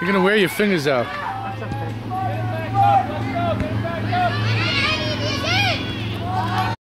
You're gonna wear your fingers out.